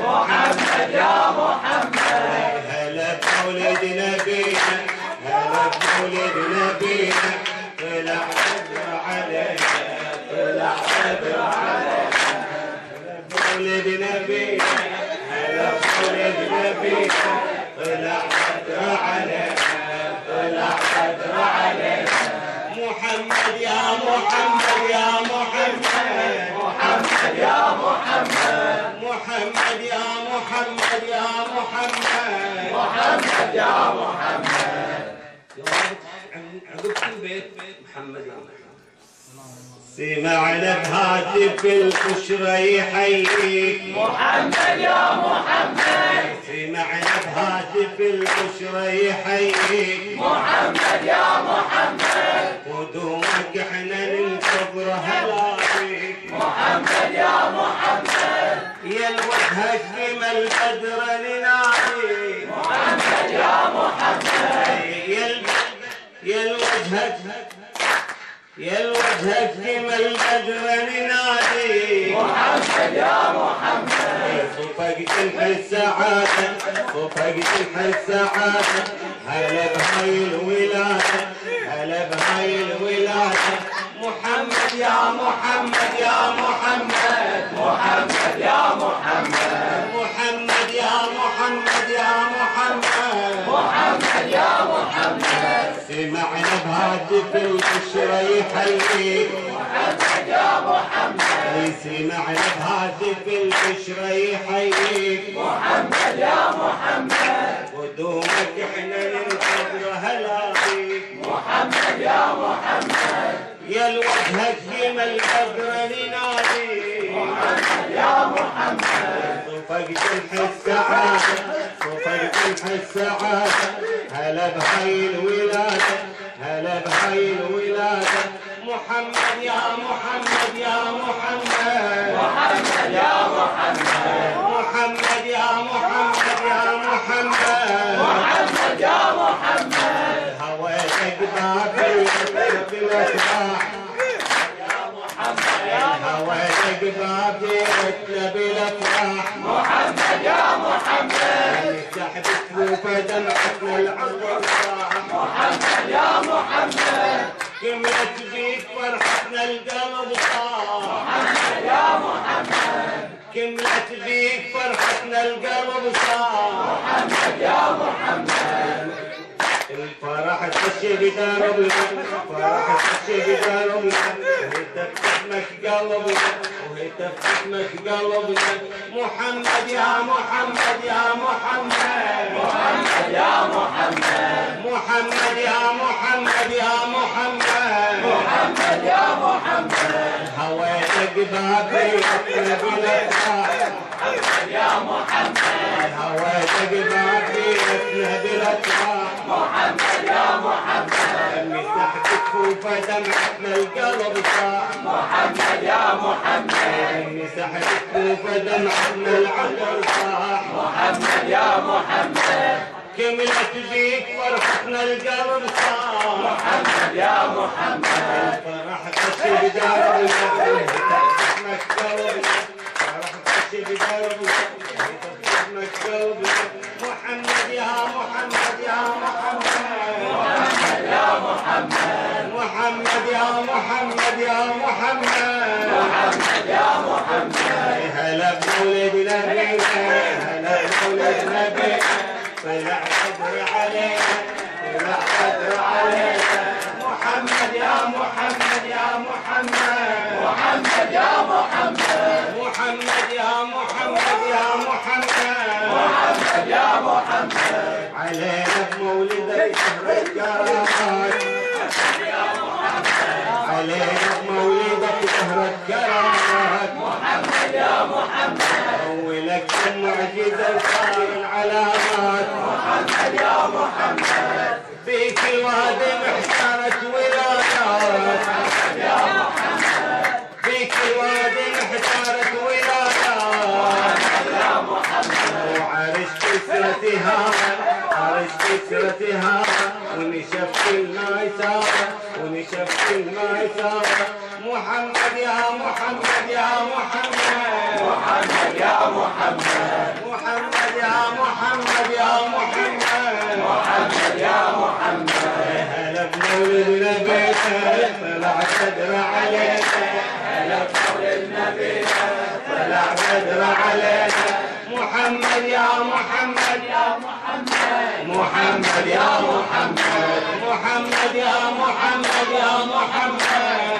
محمد يا محمد. هلا بمولد نبينا هلا بمولد نبينا طلع بدر علينا طلع بدر علينا مولد نبينا هلا بمولد نبينا طلع بدر علينا طلع بدر علينا محمد يا محمد محمد يا محمد محمد يا محمد يا محمد محمد. يا محمد. عقب كل بيت محمد يا محمد سمعنا بهاتف البشرى يحييك. محمد يا محمد. سمعنا بهاتف البشرى يحييك. محمد يا محمد. قدومك إحنا ننتظر هلاك محمد يا محمد. يا الوجه جمل بدر محمد يا محمد يا ال- يا الوجه يا الوجه جمل بدر ننادي محمد يا محمد صفق تلح السعادة صفق تلح السعادة هلا بهاي الولادة هلا بهاي الولادة محمد يا محمد يا محمد محمد يا محمد بهاتف البشرى يحييك محمد يا محمد سمعنا بهاتف البشرى يحييك محمد يا محمد قدومك إحنا ننتظر هلا محمد يا محمد يا الوجه جمل بدر ننادي محمد يا محمد صفق تلح السعادة. صفق تلح السعادة. هلا بهاي الولادة هلا بهاي الولادة محمد يا محمد يا محمد. محمد يا محمد. محمد يا محمد يا محمد. محمد يا محمد. بالافراح محمد يا هويتك بابي بالافراح محمد يا محمد. نفتح بكفوفه دمعتنا العمر راح محمد كملت بيك فرحتنا القلب صاح محمد يا محمد كملت بيك فرحتنا القلب صاح محمد يا محمد الفرح تخشي بداربنا الفرح تخشي بداربنا وهي تفتحمك قلبنا وهي تفتحمك قلبنا محمد يا محمد يا محمد. محمد يا محمد محمد يا محمد يا محمد. محمد يا محمد. هويتك بابي بالافراح محمد يا محمد. هويتك بابي بالافراح محمد يا محمد. مسحت كفوفه دمعتنا القلب صاح محمد يا محمد. مسحت كفوفه دمعتنا العقل صاح محمد يا محمد. كملت بيك فرحتنا القلب صاح محمد يا محمد. فرح تشي بداربنا تفتحمك قلبنا فرح تشي بداربنا تفتحمك قلبنا محمد يا محمد يا محمد. محمد يا محمد. محمد يا محمد يا محمد. محمد يا محمد. هلا بمولد نبينا هلا بمولد نبينا طلع قدر علينا طلع قدر علينا محمد يا محمد يا محمد محمد يا محمد محمد يا محمد يا محمد. محمد يا محمد علينا بمولدك شهر الكرامات علينا بمولدك شهر الكرامات محمد يا محمد أولك المعجزة وصار العلامات. محمد يا محمد في كل وادي محتارة ولايات في كل وادي محتارة ولايات وعرش كسرتها كسرتها ونشف ما ونشف ما محمد يا محمد يا محمد محمد يا محمد محمد يا محمد يا محمد محمد يا محمد هلا بمولد نبينا طلع بدر علينا هلا بقول النبي طلع بدر علينا محمد يا محمد يا محمد محمد يا محمد. محمد يا محمد يا محمد.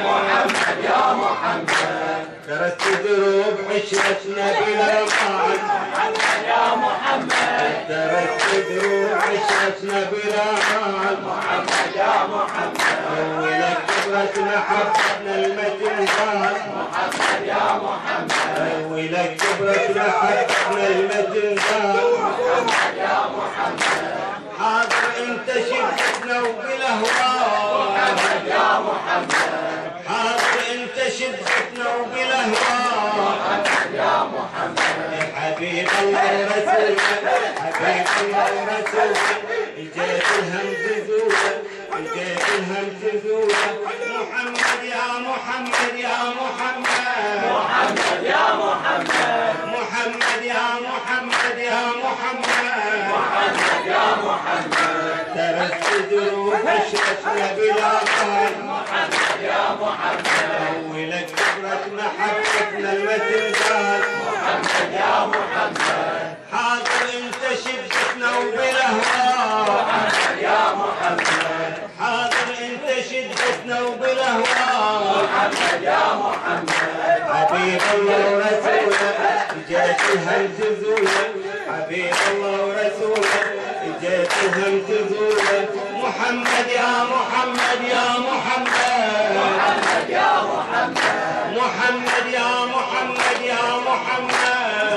محمد يا محمد. درست دروب عشرتنا بالأمان محمد يا محمد. درست دروب عشرتنا بالأمان محمد يا محمد. ولك كبرت محبتنا المتنزال محمد يا محمد. ولك كبرت محبتنا المتنزال محمد يا محمد. حاضر انت شدتنا وبالاهوال يا محمد. انت وبالاهوال يا محمد حبيب الله حبيب الله ورسوله جيت الهمز الهمز زوله محمد يا محمد يا محمد. محمد يا محمد محمد يا محمد. يا محمد محمد يا محمد درست دروب اشرفنا بلا قال محمد يا محمد اولك كبرت محبتنا المتنزال محمد يا محمد حاضر انت شدتنا وبالاهوال محمد يا محمد حاضر انت وبالاهوال محمد يا محمد حبيب الله ورسوله جيت الهم حبيب الله ورسوله جيت الهم محمد يا محمد يا محمد محمد يا محمد محمد يا محمد يا محمد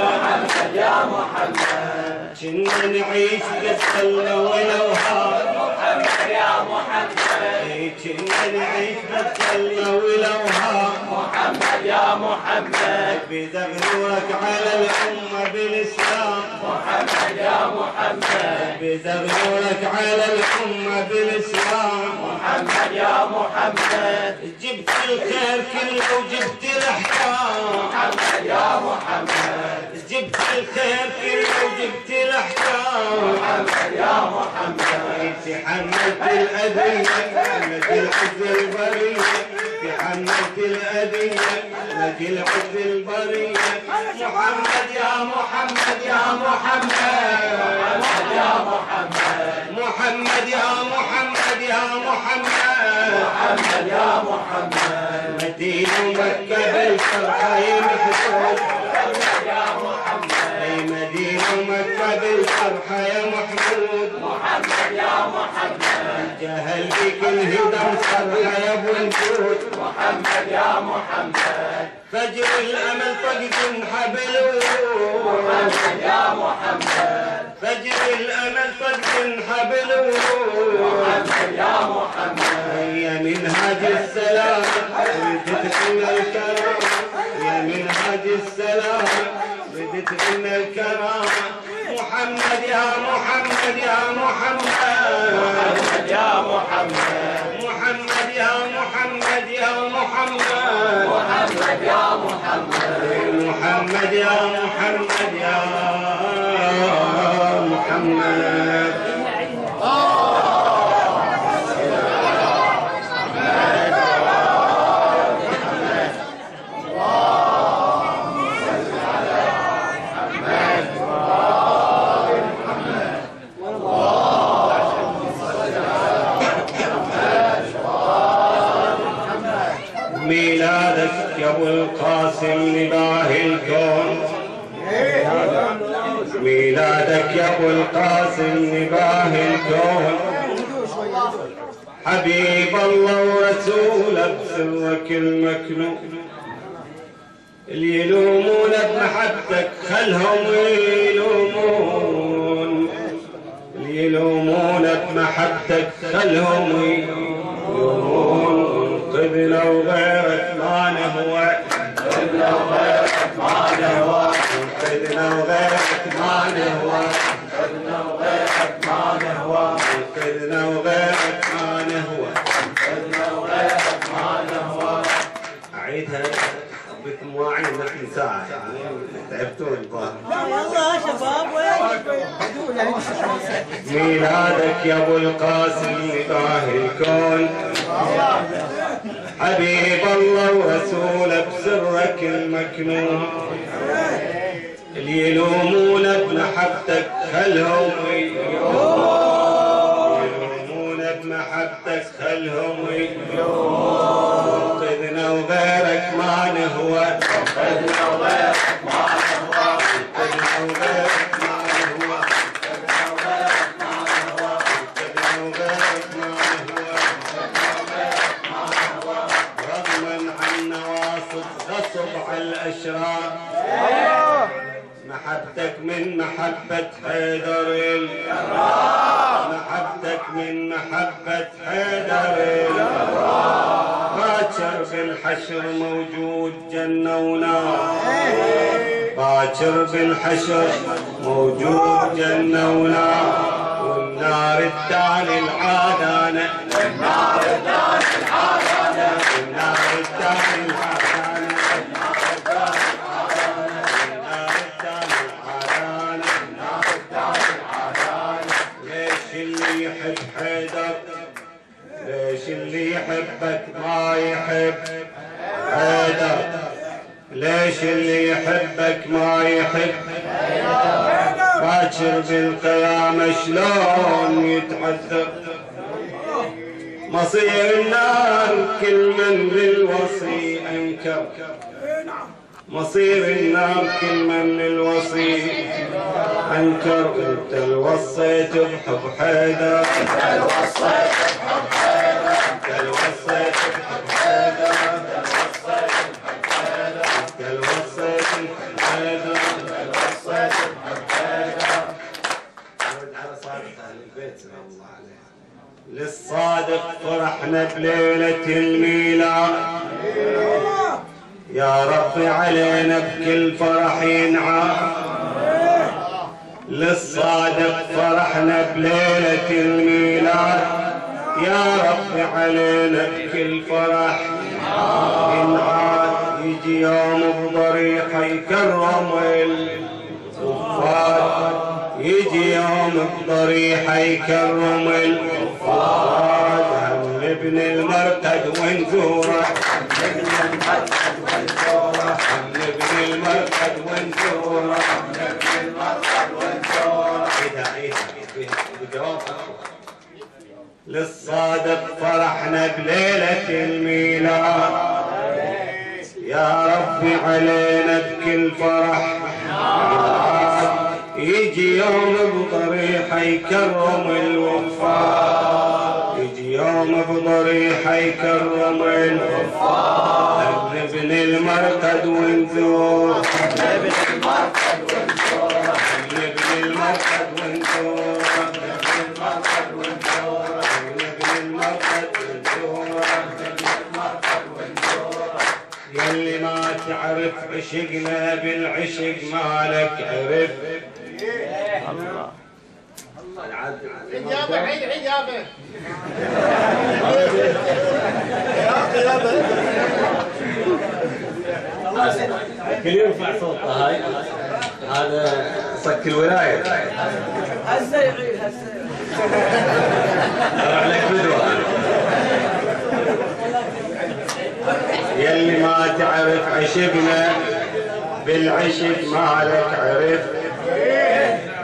محمد يا محمد كنا نعيش بالسلة والأوهام محمد يا محمد. كنا نعيش بالسلة والأوهام محمد يا محمد. بزغلولك على الأمة بالإسلام. محمد يا محمد. بزغلولك على الأمة بالإسلام. محمد يا محمد. جبت الخير كله وجبت الأحكام. محمد يا محمد. جبت الخير كله وجبت الأحكام. محمد يا محمد. تحملت الأذية مدى العز البرية. تحملت الأذية مدى العز البرية. محمد يا محمد يا محمد. محمد يا محمد محمد يا محمد. يا محمد محمد يا محمد. مدينة مكة بالفرحة يا محمد يا محمد. مدينة مكة بالفرحة يا محمود. محمد يا محمد. جهل بك الهدى مصرحة يا أبو الجود. محمد يا محمد. فجر الأمل طق جنحة بالورود محمد يا محمد. فجر الأمل طق جنحة بالورود محمد يا محمد. يا منهاج السلام. لنا الكرامة يا منهاج السلام. ردت لنا الكرامة محمد يا محمد يا محمد محمد. يا محمد. محمد يا محمد يا محمد. محمد يا محمد. محمد يا محمد يا محمد ميلادك يا ابو القاسم نباه الكون. ميلادك يا ابو القاسم نباه الكون. حبيب الله ورسوله بسرك المكنون اللي يلومون بمحبتك خلهم يلومون. اللي يلومون بمحبتك خلهم يلومون. نهوى انقذنا اعيدها بكم واعي ما تنساها تعبتون الظاهر يلا شباب ميلادك يا ابو القاسم باهي الكون حبيب الله ورسوله المكنون اللي يلومونك بمحبتك خلهم يلومون بمحبتك خلهم انقذنا وغيرك ما نهوى انقذنا على الاشرار محبتك من محبة حيدر. محبتك من محبة حيدر. باكر بالحشر موجود جنة ونار باكر بالحشر موجود جنة ونار والنار التالي العادانة النار التالي العادانة حيدر ليش اللي يحبك ما يحب؟ حيدر ليش اللي يحبك ما يحب؟ باكر بالقيامة شلون يتعذب؟ مصير النار كل من للوصي أنكر. مصير النار كل من للوصي انكر انت الوصيت بحب حيدر. انت الوصيت بحب حيدر. انت الوصيت بحب حيدر. انت الوصيت بحب حيدر. انت الوصيت بحب حيدر على أهل الله للصادق فرحنا بليلة الميلاد. يا رب علينا بكل فرح ينعاد. للصادق فرحنا بليلة الميلاد. يا رب علينا بكل فرح. ينعاد يجي يوم بضريحة يكرم الكفار. يجي يوم بضريحة يكرم الكفار. ابن المرقد ونزوره هم ابن المرقد ونزوره عيدها عيدها بجواب للصادق فرحنا بليلة الميلاد. يا ربي علينا بكل فرح. يجي يوم بضريحة يكرم الوفاء. يجي يوم بضريحة يكرم الوفاء. ابن المرقد ونزور. يلي ما تعرف عشقنا بالعشق مالك عرف. عيد يابا عيد عيد يابا كل يرفع صوته هاي. هذا صك الولاية. هسه يعيد هسه راح لك بدوة. يلي ما تعرف عشقنا بالعشق مالك عرف.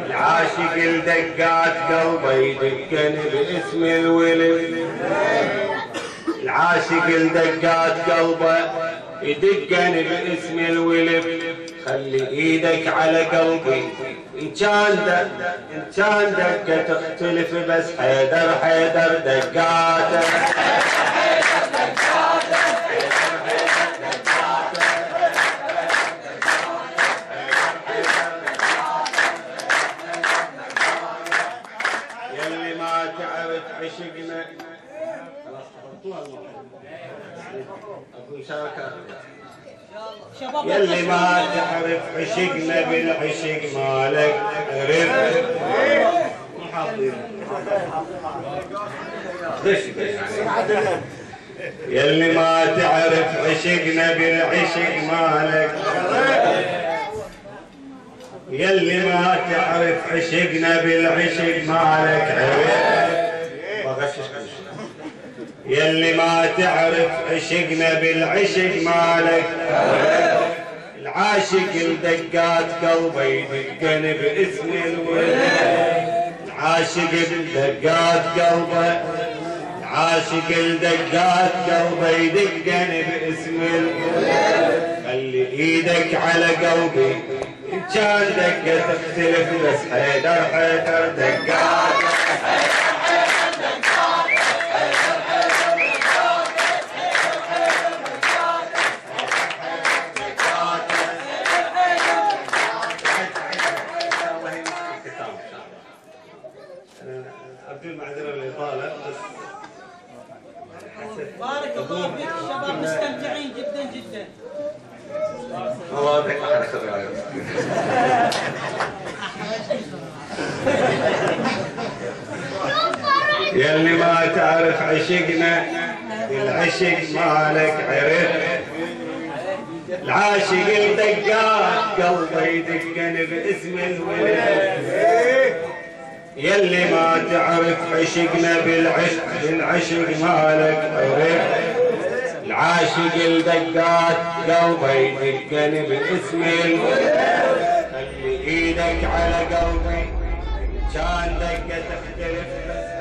العاشق الدقات قلبه يدقن باسم الولد. العاشق الدقات قلبه يدقن باسم الولد. خلي إيدك على قلبي. إن كان إن كان دقة تختلف بس حيدر حيدر دقاته يلي ما تعرف عشقنا خلاص حفظتوها المفروض. شباب يلي ما تعرف عشقنا بالعشق مالك دش دش يلي ما تعرف عشقنا بالعشق مالك. يلي ما تعرف عشقنا بالعشق مالك. بغششك يلي ما تعرف عشقنا بالعشق مالك. العاشق الدقات قلبي يدقن باسم الولد. العاشق الدقات قلبه العاشق الدقات قلبه يدقن باسم الولد. خلي إيدك على قلبي إن كان دقة تختلف بس حيدر حيدر دقات الله يمسك الختام ان شاء الله. أنا ارجو المعذره للاطاله بس بارك الله فيك الشباب مستمتعين جدا جدا الله يعطيك الخير يلي ما تعرف عشقنا العشق مالك عرف. العاشق الدقات قلبه يدقن باسم الولد. يلي ما تعرف عشقنا بالعشق بالعشق مالك عرف. العاشق الدقات قلبه يدقن باسم الولد. خلي إيدك على قلبي كان دقة تختلف. بس